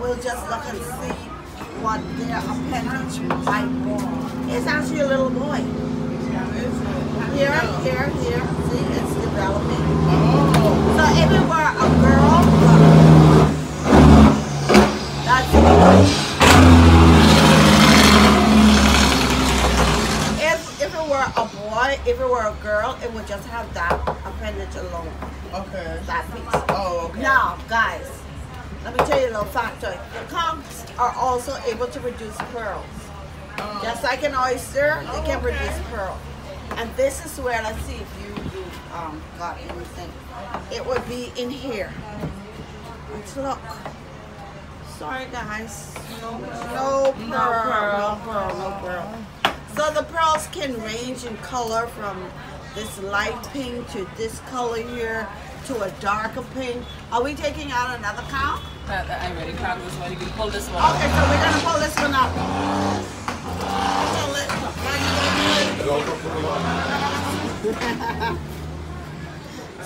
we'll just look and see what their appendage might be. It's actually a little boy. Here, here, here. See, it's developing. So if it were a girl. That's boy. If if it were a boy, if it were a girl, it would just have that appendage alone. Okay. That piece. Oh, okay. Now, guys, let me tell you a little factoid. The conchs are also able to produce pearls. Um, Just like an oyster, they Oh, can okay. produce pearl. And this is where, let's see if you, you um, got anything. It would be in here. Let's look. Sorry, guys. No, no pearl, no pearl, no pearl. So the pearls can range in color from this light pink to this color here to a darker pink. Are we taking out another count? That, that I already cracked this one. You can pull this one. Okay, so we're gonna pull this one out. Pull it.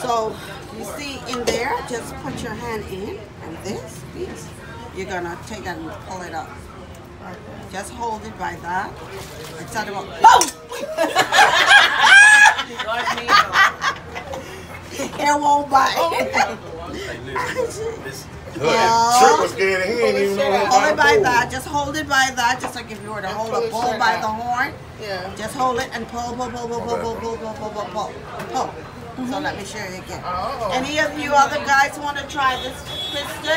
so you see in there, just put your hand in, and this piece, you're gonna take that and pull it up. Just hold it by that. Instead of boom, it won't bite. Look, that Trick was scared and he didn't even know hold it by to that. Just hold it by that, just like if you were to hold a it bull by out. the horn. Yeah. Just hold it and pull, pull, pull, pull, pull, pull, pull, pull, pull, pull, pull, pull. So mm-hmm. let me show you again. Oh. Any of you other guys want to try this pistol?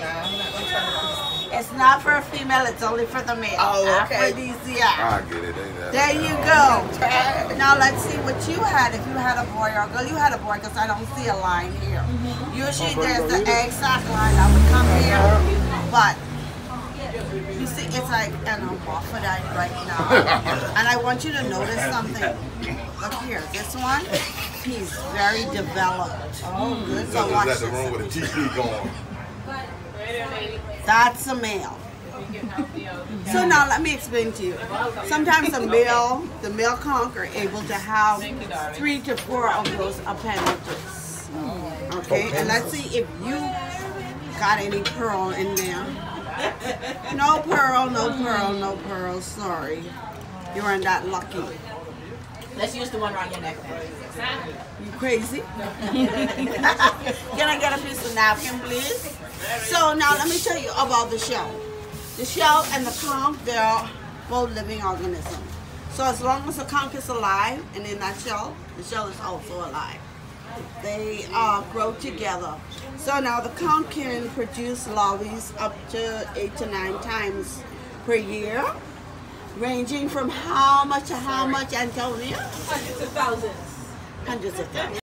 Nah, I'm not gonna try to It's not for a female, it's only for the male. Oh, okay. Aphrodisiac. I get it. There you go. Now let's see what you had. If you had a boy or a girl, you had a boy because I don't see a line here. Mm-hmm. Usually oh, there's the exact line that would come here, uh-huh. but you see, it's like, and I'm off of that right now. And I want you to notice something. Look here, this one, he's very developed. Oh, good. So Look, watch that's the this. room with the TV going. That's a male. So now let me explain to you. Sometimes the male, the male conch are able to have three to four of those appendages. Okay, and let's see if you got any pearl in there. No pearl, no pearl, no pearl. Sorry, you weren't that lucky. Let's use the one around your neck then. You crazy? Can I get a piece of napkin, please? So now let me tell you about the shell. The shell and the conch, they're both living organisms. So as long as the conch is alive and in that shell, the shell is also alive. They uh, grow together. So now the conch can produce larvae up to eight to nine times per year, ranging from how much to how much, Antonia? Hundreds of thousands. Hundreds of thousands.